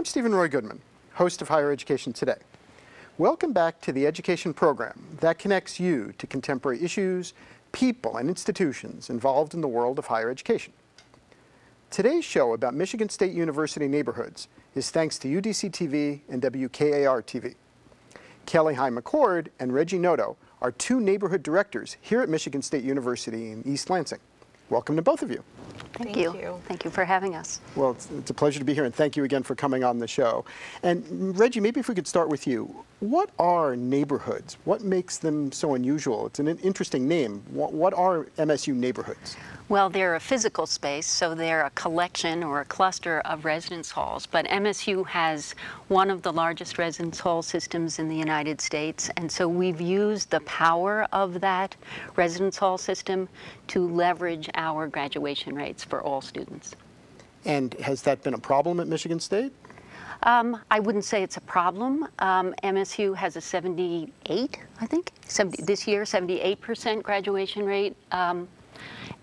I'm Steven Roy Goodman, host of Higher Education Today. Welcome back to the education program that connects you to contemporary issues, people, and institutions involved in the world of higher education. Today's show about Michigan State University neighborhoods is thanks to UDC TV and WKAR TV. Kelly High McCord and Reggie Noto are two neighborhood directors here at Michigan State University in East Lansing. Welcome to both of you. Thank, Thank you. you. Thank you for having us. Well, it's, it's a pleasure to be here, and thank you again for coming on the show. And mm, Reggie, maybe if we could start with you. What are neighborhoods? What makes them so unusual? It's an interesting name. What, what are MSU neighborhoods? Well, they're a physical space, so they're a collection or a cluster of residence halls. But MSU has one of the largest residence hall systems in the United States, and so we've used the power of that residence hall system to leverage our graduation rates for all students. And has that been a problem at Michigan State? Um, I wouldn't say it's a problem. Um, MSU has a 78, I think, 70, this year, 78% graduation rate. Um,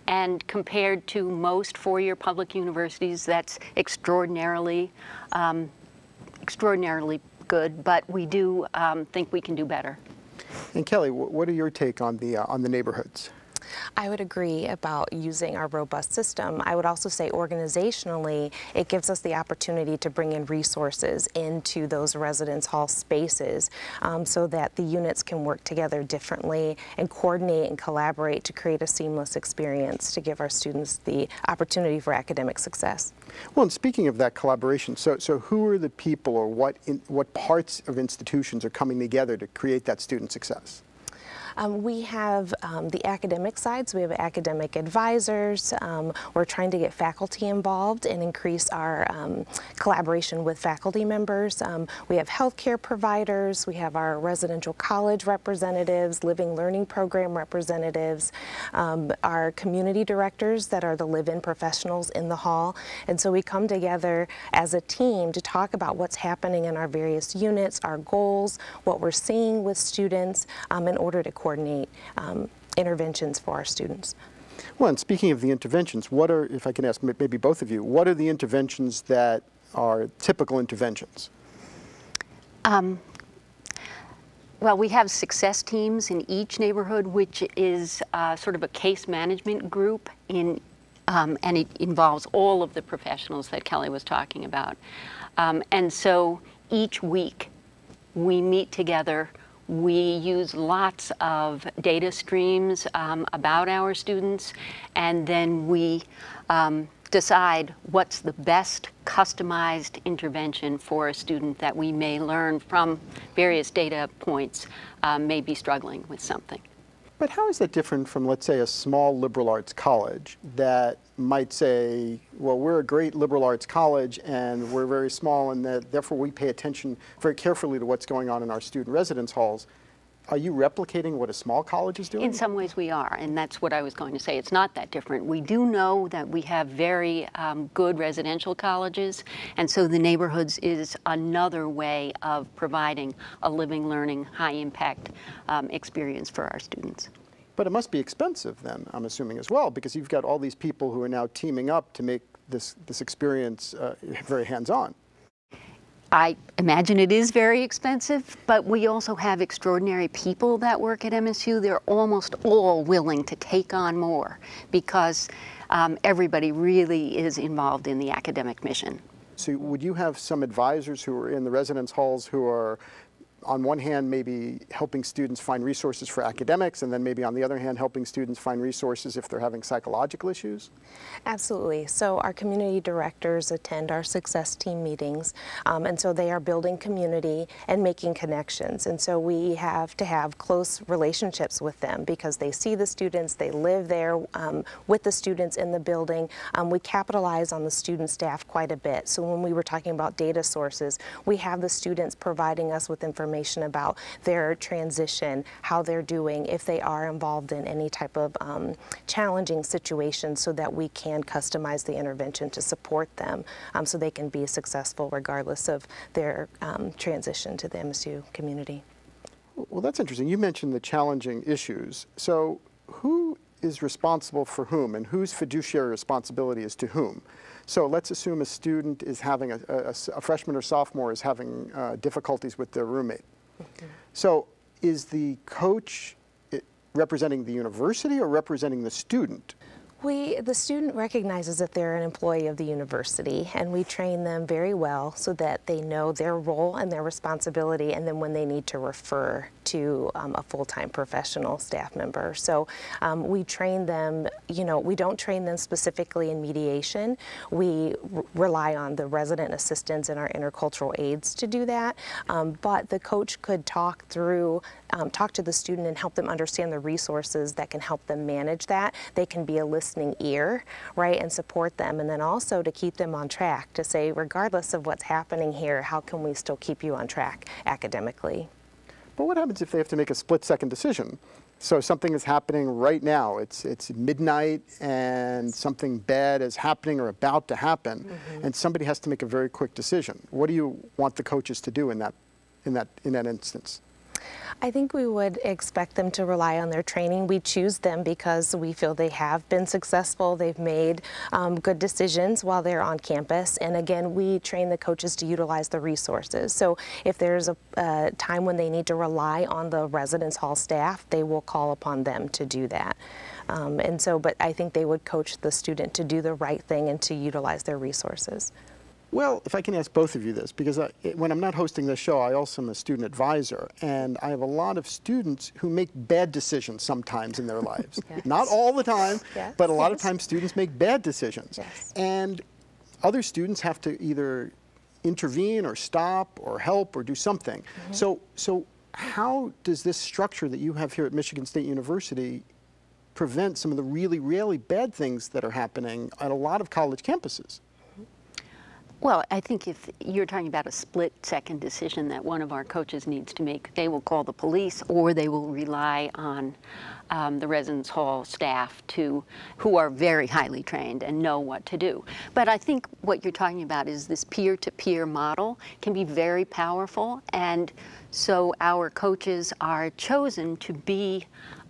and compared to most four-year public universities, that's extraordinarily, um, extraordinarily good. But we do um, think we can do better. And Kelly, what are your take on the uh, on the neighborhoods? I would agree about using our robust system. I would also say organizationally, it gives us the opportunity to bring in resources into those residence hall spaces um, so that the units can work together differently and coordinate and collaborate to create a seamless experience to give our students the opportunity for academic success. Well, and speaking of that collaboration, so, so who are the people or what, in, what parts of institutions are coming together to create that student success? Um, we have um, the academic side, so we have academic advisors. Um, we're trying to get faculty involved and increase our um, collaboration with faculty members. Um, we have healthcare providers, we have our residential college representatives, living learning program representatives, um, our community directors that are the live-in professionals in the hall. And so we come together as a team to talk about what's happening in our various units, our goals, what we're seeing with students in order to coordinate um, interventions for our students. Well, and speaking of the interventions, what are, if I can ask maybe both of you, what are the interventions that are typical interventions? Um, well, we have success teams in each neighborhood, which is uh, sort of a case management group in, um, and it involves all of the professionals that Kelly was talking about. Um, and so each week we meet together we use lots of data streams um, about our students, and then we um, decide what's the best customized intervention for a student that we may learn from various data points um, may be struggling with something. But how is that different from, let's say, a small liberal arts college that might say, well, we're a great liberal arts college and we're very small and that therefore we pay attention very carefully to what's going on in our student residence halls. Are you replicating what a small college is doing? In some ways we are, and that's what I was going to say. It's not that different. We do know that we have very um, good residential colleges, and so the neighborhoods is another way of providing a living, learning, high impact um, experience for our students. But it must be expensive then, I'm assuming as well, because you've got all these people who are now teaming up to make this, this experience uh, very hands-on. I imagine it is very expensive, but we also have extraordinary people that work at MSU. They're almost all willing to take on more because um, everybody really is involved in the academic mission. So would you have some advisors who are in the residence halls who are on one hand, maybe helping students find resources for academics, and then maybe on the other hand, helping students find resources if they're having psychological issues? Absolutely. So our community directors attend our success team meetings, um, and so they are building community and making connections. And so we have to have close relationships with them because they see the students, they live there um, with the students in the building. Um, we capitalize on the student staff quite a bit. So when we were talking about data sources, we have the students providing us with information information about their transition, how they're doing, if they are involved in any type of um, challenging situation so that we can customize the intervention to support them um, so they can be successful regardless of their um, transition to the MSU community. Well, that's interesting. You mentioned the challenging issues. So who is responsible for whom and whose fiduciary responsibility is to whom? So let's assume a student is having, a freshman or sophomore is having uh, difficulties with their roommate. So is the coach eh, representing the university or representing the student? We, the student recognizes that they're an employee of the university, and we train them very well so that they know their role and their responsibility, and then when they need to refer to um, a full-time professional staff member. So um, we train them, you know, we don't train them specifically in mediation. We rely on the resident assistants and our intercultural aides to do that, um, but the coach could talk through, um, talk to the student and help them understand the resources that can help them manage that. They can be a listening ear, right, and support them, and then also to keep them on track to say, regardless of what's happening here, how can we still keep you on track academically? But what happens if they have to make a split second decision? So something is happening right now. It's, it's midnight and something bad is happening or about to happen, mm-hmm. and somebody has to make a very quick decision. What do you want the coaches to do in that, in that, in that instance? I think we would expect them to rely on their training. We choose them because we feel they have been successful. They've made um, good decisions while they're on campus. And again, we train the coaches to utilize the resources. So if there's a, a time when they need to rely on the residence hall staff, they will call upon them to do that. Um, and so, but I think they would coach the student to do the right thing and to utilize their resources. Well, if I can ask both of you this, because I, when I'm not hosting this show, I also am a student advisor, and I have a lot of students who make bad decisions sometimes in their lives. Yes. Not all the time, Yes, but a lot of times students make bad decisions. Yes. And other students have to either intervene or stop or help or do something. Mm-hmm. So, so how does this structure that you have here at Michigan State University prevent some of the really, really bad things that are happening at a lot of college campuses? Well, I think if you're talking about a split second decision that one of our coaches needs to make, they will call the police or they will rely on um, the residence hall staff to, who are very highly trained and know what to do. But I think what you're talking about is this peer-to-peer model can be very powerful, and so our coaches are chosen to be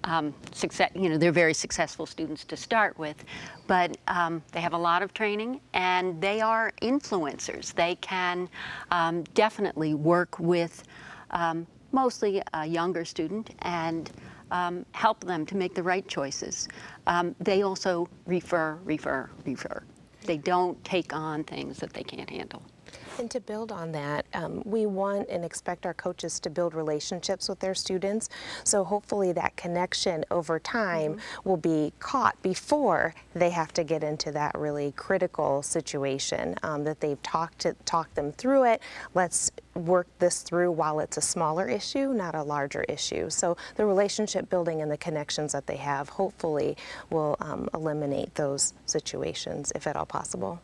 um, success, you know, they're very successful students to start with, but um, they have a lot of training and they are influencers. They can um, definitely work with um, mostly a younger student and um, help them to make the right choices. Um, they also refer, refer, refer. They don't take on things that they can't handle. And to build on that, um, we want and expect our coaches to build relationships with their students. So hopefully that connection over time will be caught before they have to get into that really critical situation. Um, that they've talked to talked them through it. Let's work this through while it's a smaller issue, not a larger issue. So the relationship building and the connections that they have hopefully will um, eliminate those situations if at all possible.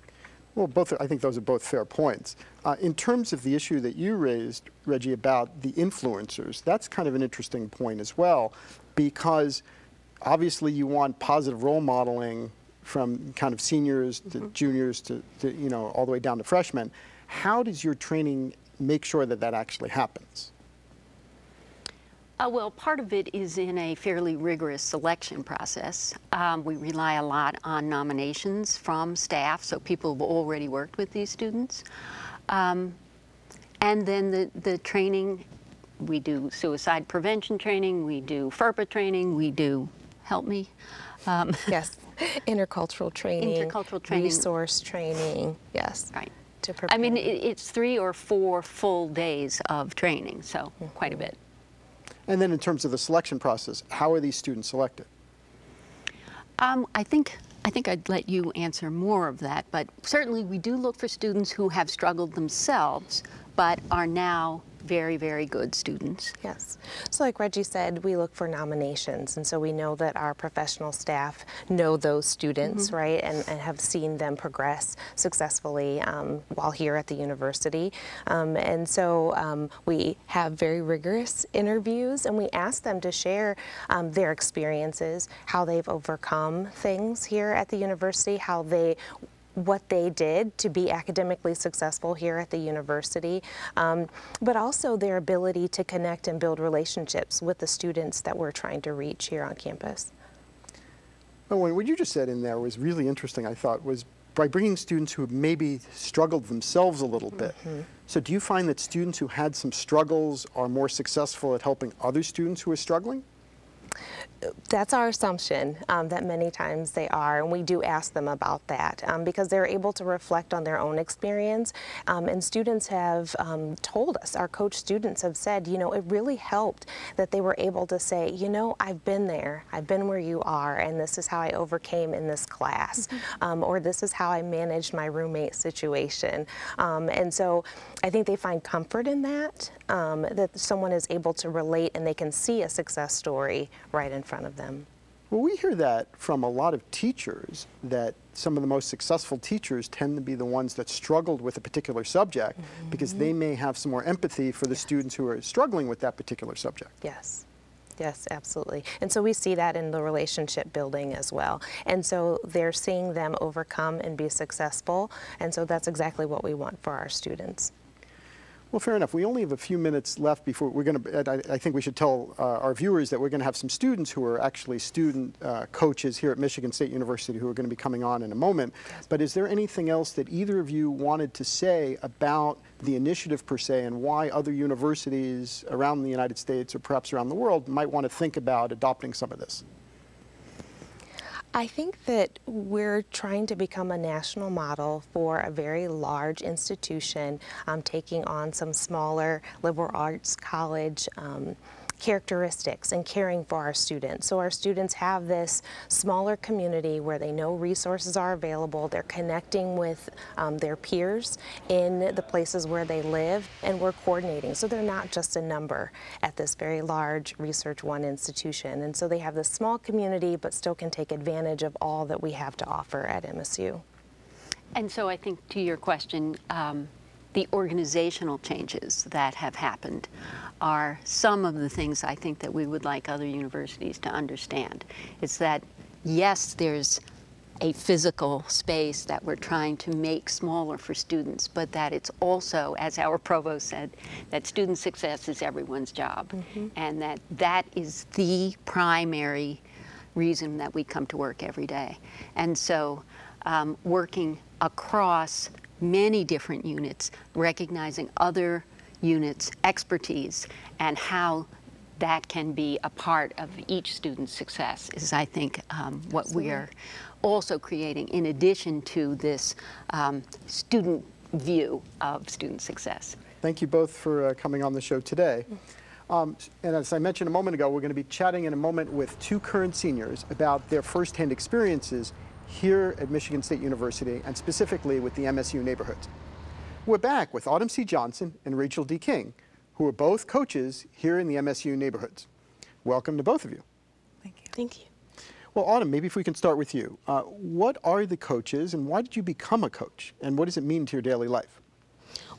Well, both. I think those are both fair points. Uh, in terms of the issue that you raised, Reggie, about the influencers, that's kind of an interesting point as well, because obviously you want positive role modeling from kind of seniors to juniors to, to you know all the way down to freshmen. How does your training make sure that that actually happens? Uh, well, part of it is in a fairly rigorous selection process. Um, we rely a lot on nominations from staff, so people have already worked with these students. Um, and then the, the training, we do suicide prevention training, we do FERPA training, we do, help me, um, Yes, intercultural training. Intercultural training. Resource training, yes. right. To I mean, it, it's three or four full days of training, so quite a bit. And then in terms of the selection process, how are these students selected? Um, I think I think I'd let you answer more of that, but certainly we do look for students who have struggled themselves, but are now very, very good students. Yes. So, like Reggie said, we look for nominations, and so we know that our professional staff know those students, right, and, and have seen them progress successfully um, while here at the university. Um, and so um, we have very rigorous interviews, and we ask them to share um, their experiences, how they've overcome things here at the university, how they what they did to be academically successful here at the university, um, but also their ability to connect and build relationships with the students that we're trying to reach here on campus. And what you just said in there was really interesting. I thought was by bringing students who maybe struggled themselves a little bit. So do you find that students who had some struggles are more successful at helping other students who are struggling? That's our assumption um, that many times they are, and we do ask them about that um, because they're able to reflect on their own experience. Um, and students have um, told us, our coach students have said, you know, it really helped that they were able to say, you know, I've been there, I've been where you are, and this is how I overcame in this class, um, or this is how I managed my roommate situation. Um, and so I think they find comfort in that, um, that someone is able to relate and they can see a success story right in front of them. Well, we hear that from a lot of teachers that some of the most successful teachers tend to be the ones that struggled with a particular subject mm-hmm. because they may have some more empathy for the students who are struggling with that particular subject. Yes. Yes, absolutely. And so we see that in the relationship building as well. And so they're seeing them overcome and be successful. And so that's exactly what we want for our students. Well, fair enough. We only have a few minutes left before we're going to. I, I think we should tell uh, our viewers that we're going to have some students who are actually student uh, coaches here at Michigan State University who are going to be coming on in a moment. But is there anything else that either of you wanted to say about the initiative per se and why other universities around the United States or perhaps around the world might want to think about adopting some of this? I think that we're trying to become a national model for a very large institution um, taking on some smaller liberal arts college um, characteristics and caring for our students. So our students have this smaller community where they know resources are available, they're connecting with um, their peers in the places where they live, and we're coordinating. So they're not just a number at this very large Research One institution. And so they have this small community, but still can take advantage of all that we have to offer at MSU. And so I think to your question, um, the organizational changes that have happened are some of the things I think that we would like other universities to understand. It's that, yes, there's a physical space that we're trying to make smaller for students, but that it's also, as our provost said, that student success is everyone's job, and that that is the primary reason that we come to work every day. And so, um, working across many different units, recognizing other units' expertise and how that can be a part of each student's success is, I think, um, what we are also creating in addition to this um, student view of student success. Thank you both for uh, coming on the show today. Um, and as I mentioned a moment ago, we're going to be chatting in a moment with two current seniors about their firsthand experiences here at Michigan State University and specifically with the MSU neighborhoods. We're back with Autumn C. Johnson and Rachel D. King, who are both coaches here in the MSU neighborhoods. Welcome to both of you. Thank you. Thank you. Well, Autumn, maybe if we can start with you. Uh, what are the coaches and why did you become a coach? And what does it mean to your daily life?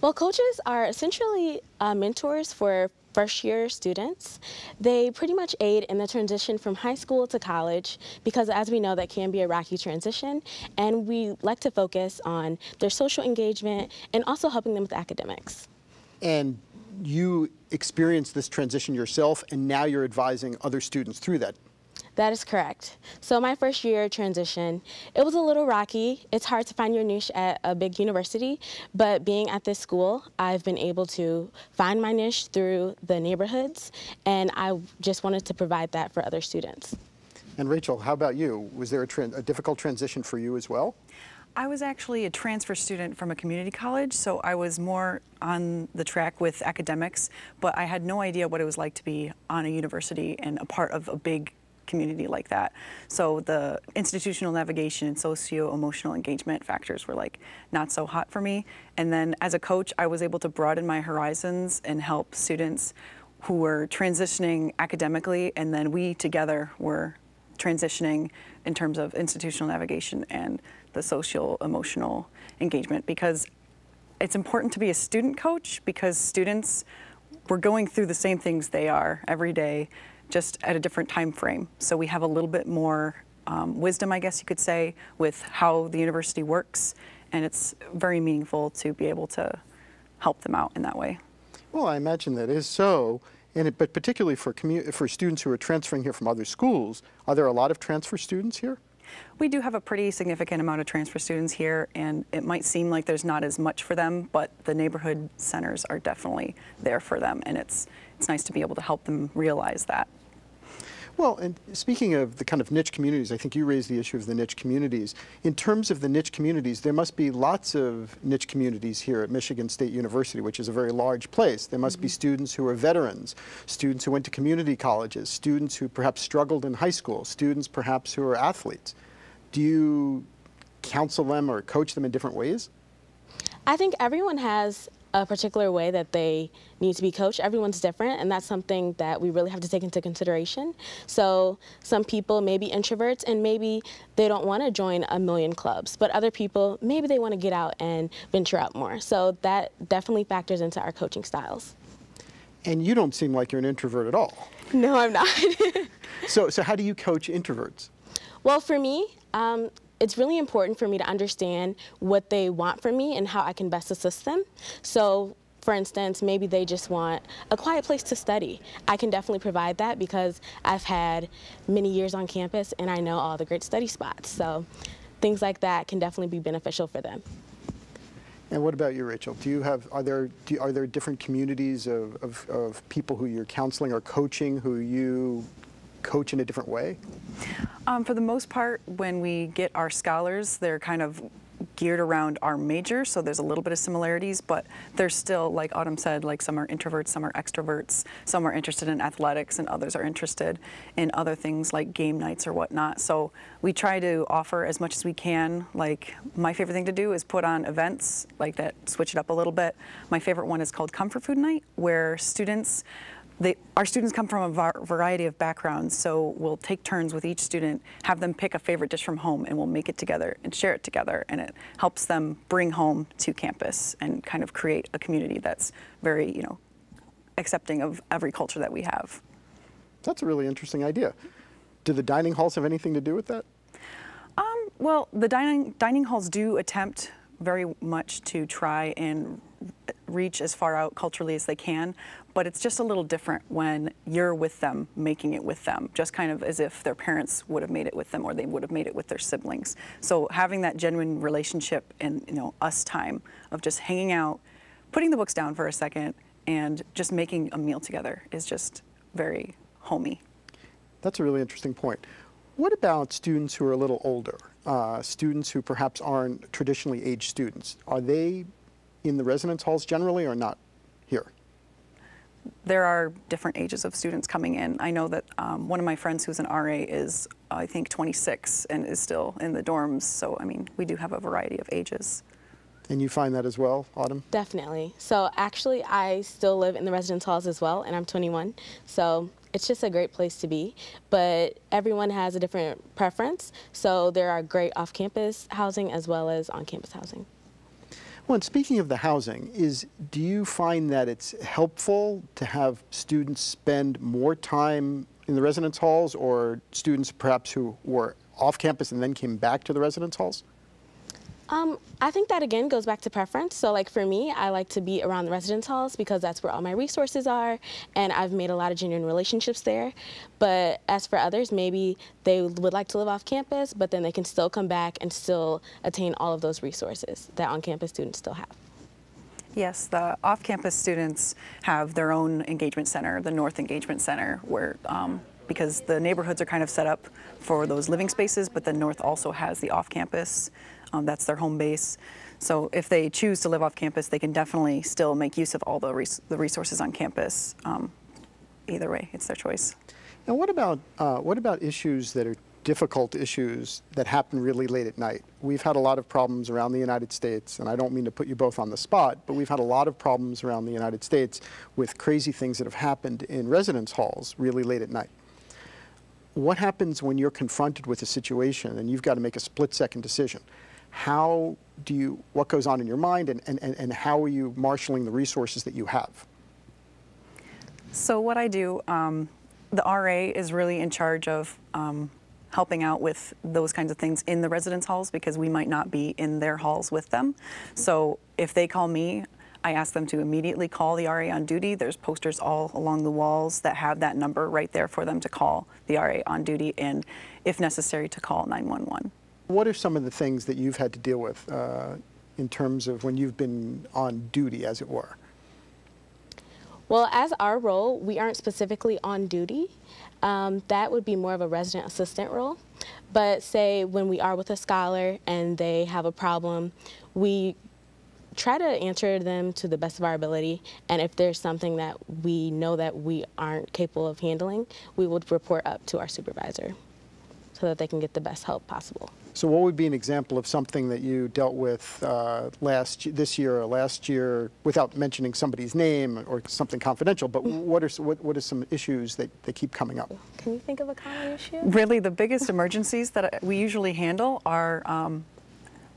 Well, coaches are essentially uh, mentors for first year students. They pretty much aid in the transition from high school to college because, as we know, that can be a rocky transition. And we like to focus on their social engagement and also helping them with academics. And you experienced this transition yourself, and now you're advising other students through that. That is correct. So my first year transition, it was a little rocky. It's hard to find your niche at a big university, but being at this school, I've been able to find my niche through the neighborhoods, and I just wanted to provide that for other students. And Rachel, how about you? Was there a, tran- a difficult transition for you as well? I was actually a transfer student from a community college, so I was more on the track with academics, but I had no idea what it was like to be on a university and a part of a big community like that. So the institutional navigation and socio-emotional engagement factors were like not so hot for me. And then as a coach, I was able to broaden my horizons and help students who were transitioning academically, and then we together were transitioning in terms of institutional navigation and the social emotional engagement because it's important to be a student coach because students we're going through the same things they are every day just at a different time frame so we have a little bit more um, wisdom i guess you could say with how the university works and it's very meaningful to be able to help them out in that way Well, I imagine that is so. And it, but particularly for, commu- for students who are transferring here from other schools, are there a lot of transfer students here? We do have a pretty significant amount of transfer students here, and it might seem like there's not as much for them, but the neighborhood centers are definitely there for them, and it's, it's nice to be able to help them realize that. Well, and speaking of the kind of niche communities, I think you raised the issue of the niche communities. In terms of the niche communities, there must be lots of niche communities here at Michigan State University, which is a very large place. There must be mm-hmm. students who are veterans, students who went to community colleges, students who perhaps struggled in high school, students perhaps who are athletes. Do you counsel them or coach them in different ways? I think everyone has a particular way that they need to be coached. Everyone's different, and that's something that we really have to take into consideration. So, some people may be introverts and maybe they don't want to join a million clubs, but other people, maybe they want to get out and venture out more. So, that definitely factors into our coaching styles. And you don't seem like you're an introvert at all. No, I'm not. So, so how do you coach introverts? Well, for me, um, it's really important for me to understand what they want from me and how I can best assist them. So, for instance, maybe they just want a quiet place to study. I can definitely provide that because I've had many years on campus and I know all the great study spots. So, things like that can definitely be beneficial for them. And what about you, Rachel? Do you have are there do, are there different communities of, of, of people who you're counseling or coaching who you coach in a different way? Um, for the most part, when we get our scholars, they're kind of geared around our major, so there's a little bit of similarities, but there's still, like Autumn said, like some are introverts, some are extroverts, some are interested in athletics, and others are interested in other things like game nights or whatnot. So we try to offer as much as we can. Like my favorite thing to do is put on events like that, switch it up a little bit. My favorite one is called Comfort Food Night, where students they, our students come from a variety of backgrounds, so we'll take turns with each student, have them pick a favorite dish from home, and we'll make it together and share it together. And it helps them bring home to campus and kind of create a community that's very, you know, accepting of every culture that we have. That's a really interesting idea. Do the dining halls have anything to do with that? Um, well, the dining dining halls do attempt very much to try and reach as far out culturally as they can, but it's just a little different when you're with them, making it with them, just kind of as if their parents would have made it with them or they would have made it with their siblings. So having that genuine relationship and you know us time of just hanging out, putting the books down for a second, and just making a meal together is just very homey. That's a really interesting point. What about students who are a little older? Uh, students who perhaps aren't traditionally aged students. Are they in the residence halls generally or not here? there are different ages of students coming in. I know that um, one of my friends who's an RA is, I think, 26 and is still in the dorms. So, I mean, we do have a variety of ages. And you find that as well, Autumn? Definitely. So actually, I still live in the residence halls as well, and I'm 21. So it's just a great place to be. But everyone has a different preference. So there are great off-campus housing as well as on-campus housing. Well, and speaking of the housing, is do you find that it's helpful to have students spend more time in the residence halls, or students perhaps who were off campus and then came back to the residence halls? Um, I think that again goes back to preference. So, like for me, I like to be around the residence halls because that's where all my resources are, and I've made a lot of genuine relationships there. But as for others, maybe they would like to live off campus, but then they can still come back and still attain all of those resources that on campus students still have. Yes, the off campus students have their own engagement center, the North Engagement Center, where um, because the neighborhoods are kind of set up for those living spaces, but the North also has the off campus um, that's their home base. So if they choose to live off campus, they can definitely still make use of all the, res the resources on campus. Um, either way, it's their choice. Now, what about uh, what about issues that are difficult issues that happen really late at night? We've had a lot of problems around the United States, and I don't mean to put you both on the spot, but we've had a lot of problems around the United States with crazy things that have happened in residence halls really late at night. What happens when you're confronted with a situation and you've got to make a split second decision? How do you, what goes on in your mind and, and, and how are you marshaling the resources that you have? So what I do, um, the RA is really in charge of um, helping out with those kinds of things in the residence halls because we might not be in their halls with them. So if they call me, I ask them to immediately call the RA on duty. There's posters all along the walls that have that number right there for them to call the RA on duty and, if necessary, to call 911. What are some of the things that you've had to deal with uh, in terms of when you've been on duty, as it were? Well, as our role, we aren't specifically on duty. Um, that would be more of a resident assistant role. But say when we are with a scholar and they have a problem, we try to answer them to the best of our ability. And if there's something that we know that we aren't capable of handling, we would report up to our supervisor so that they can get the best help possible. So, what would be an example of something that you dealt with uh, last this year or last year, without mentioning somebody's name or something confidential? But what are what, what are some issues that, that keep coming up? Can you think of a common issue? Really, the biggest emergencies that we usually handle are. Um,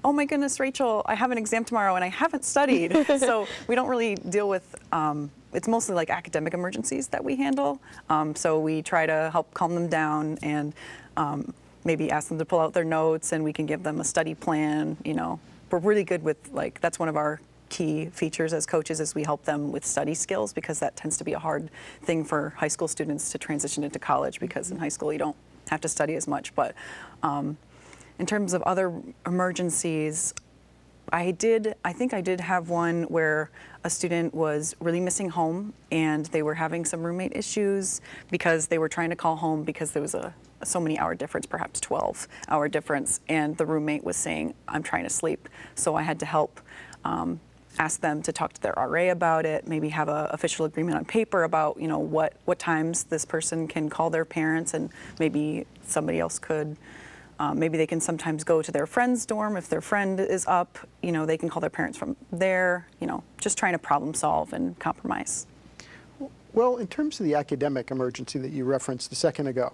Oh my goodness, Rachel, I have an exam tomorrow and I haven't studied. so we don't really deal with, um, it's mostly like academic emergencies that we handle. Um, so we try to help calm them down and um, maybe ask them to pull out their notes and we can give them a study plan. You know, we're really good with like, that's one of our key features as coaches is we help them with study skills because that tends to be a hard thing for high school students to transition into college because in high school you don't have to study as much. But um, in terms of other emergencies, I did, I think I did have one where a student was really missing home and they were having some roommate issues because they were trying to call home because there was a so many hour difference, perhaps 12 hour difference, and the roommate was saying, I'm trying to sleep. So I had to help um, ask them to talk to their RA about it, maybe have an official agreement on paper about, you know, what, what times this person can call their parents and maybe somebody else could um, maybe they can sometimes go to their friend's dorm if their friend is up. You know, they can call their parents from there. You know, just trying to problem solve and compromise. Well, in terms of the academic emergency that you referenced a second ago,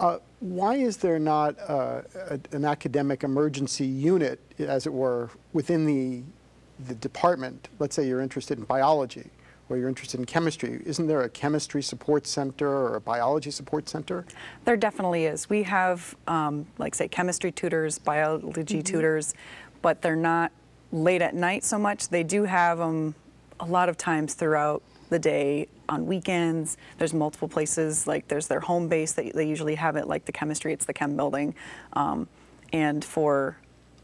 uh, why is there not uh, a, an academic emergency unit, as it were, within the, the department? Let's say you're interested in biology or you're interested in chemistry. Isn't there a chemistry support center or a biology support center? There definitely is. We have, um, like, say, chemistry tutors, biology tutors, but they're not late at night so much. They do have them a lot of times throughout the day on weekends. There's multiple places, like there's their home base that they usually have it, like the chemistry, it's the chem building. Um, and for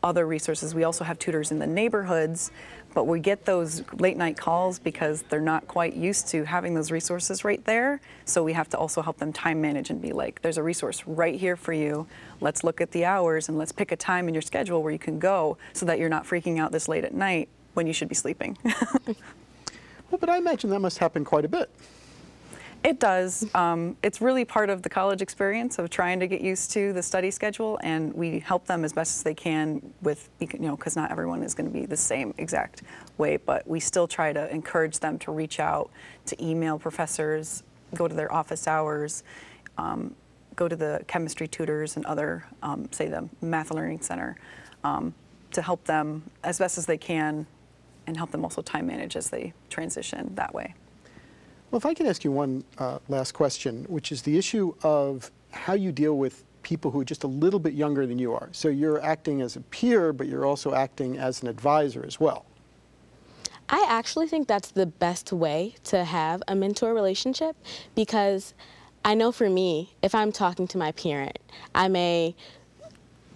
other resources, we also have tutors in the neighborhoods, but we get those late night calls because they're not quite used to having those resources right there. So we have to also help them time manage and be like, there's a resource right here for you. Let's look at the hours and let's pick a time in your schedule where you can go so that you're not freaking out this late at night when you should be sleeping. Well, but I imagine that must happen quite a bit. It does. Um, it's really part of the college experience of trying to get used to the study schedule, and we help them as best as they can with, you know, because not everyone is going to be the same exact way, but we still try to encourage them to reach out, to email professors, go to their office hours, um, go to the chemistry tutors and other, um, say, the Math Learning Center, um, to help them as best as they can and help them also time manage as they transition that way. Well, if I can ask you one uh, last question, which is the issue of how you deal with people who are just a little bit younger than you are. So you're acting as a peer, but you're also acting as an advisor as well. I actually think that's the best way to have a mentor relationship because I know for me, if I'm talking to my parent, I may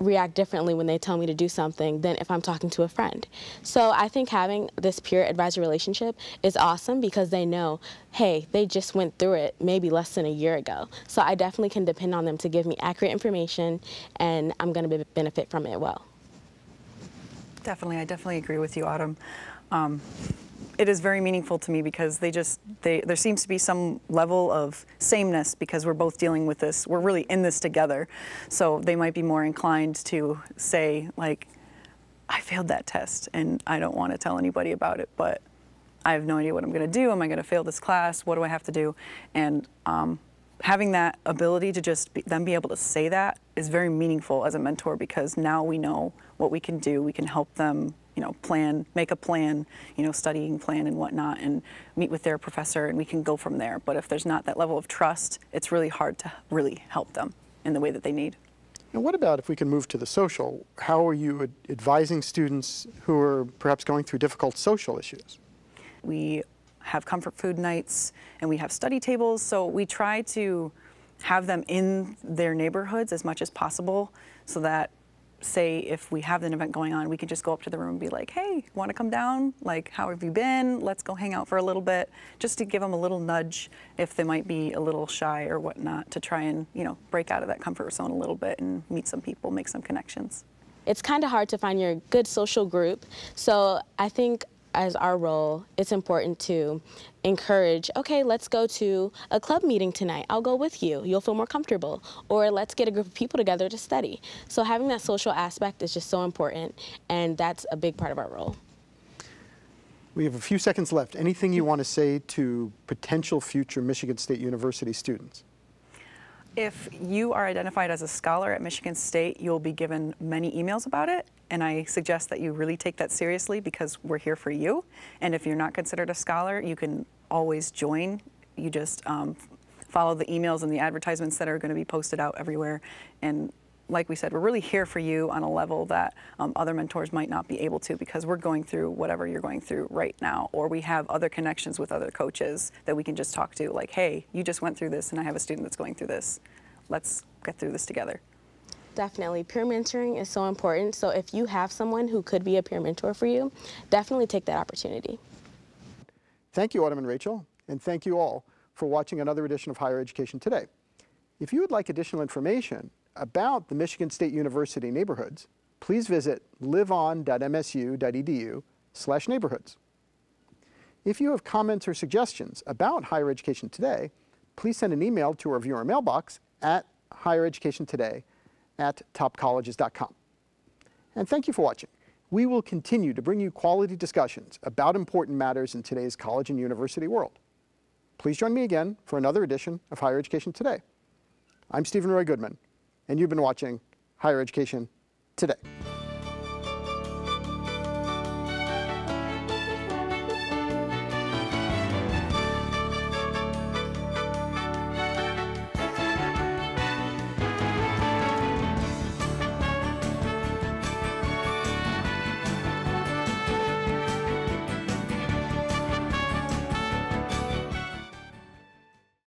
react differently when they tell me to do something than if I'm talking to a friend. So I think having this peer advisor relationship is awesome because they know, hey, they just went through it maybe less than a year ago. So I definitely can depend on them to give me accurate information and I'm going to benefit from it well. Definitely, I definitely agree with you, Autumn. Um, it is very meaningful to me because they just they there seems to be some level of sameness because we're both dealing with this. We're really in this together, so they might be more inclined to say like, "I failed that test and I don't want to tell anybody about it, but I have no idea what I'm going to do. Am I going to fail this class? What do I have to do?" And um, having that ability to just be, them be able to say that is very meaningful as a mentor because now we know what we can do. We can help them, you know, plan, make a plan, you know, studying plan and whatnot, and meet with their professor, and we can go from there. But if there's not that level of trust, it's really hard to really help them in the way that they need. And what about if we can move to the social? How are you ad- advising students who are perhaps going through difficult social issues? We have comfort food nights and we have study tables. So we try to have them in their neighborhoods as much as possible so that say if we have an event going on, we can just go up to the room and be like, hey, want to come down? Like, how have you been? Let's go hang out for a little bit, just to give them a little nudge if they might be a little shy or whatnot, to try and, you know, break out of that comfort zone a little bit and meet some people, make some connections. It's kind of hard to find your good social group. So I think as our role, it's important to encourage, okay, let's go to a club meeting tonight. I'll go with you. You'll feel more comfortable. Or let's get a group of people together to study. So having that social aspect is just so important, and that's a big part of our role. We have a few seconds left. Anything you want to say to potential future Michigan State University students? If you are identified as a scholar at Michigan State, you'll be given many emails about it, and I suggest that you really take that seriously because we're here for you. And if you're not considered a scholar, you can always join. You just um, follow the emails and the advertisements that are going to be posted out everywhere. And like we said, we're really here for you on a level that um, other mentors might not be able to because we're going through whatever you're going through right now, or we have other connections with other coaches that we can just talk to, like, hey, you just went through this, and I have a student that's going through this. Let's get through this together. Definitely. Peer mentoring is so important. So if you have someone who could be a peer mentor for you, definitely take that opportunity. Thank you, Autumn and Rachel, and thank you all for watching another edition of Higher Education Today. If you would like additional information about the Michigan State University neighborhoods, please visit liveon.msu.edu slash neighborhoods. If you have comments or suggestions about Higher Education Today, please send an email to our viewer mailbox at highereducationtoday at topcolleges.com. And thank you for watching. We will continue to bring you quality discussions about important matters in today's college and university world. Please join me again for another edition of Higher Education Today. I'm Steven Roy Goodman, and you've been watching Higher Education Today.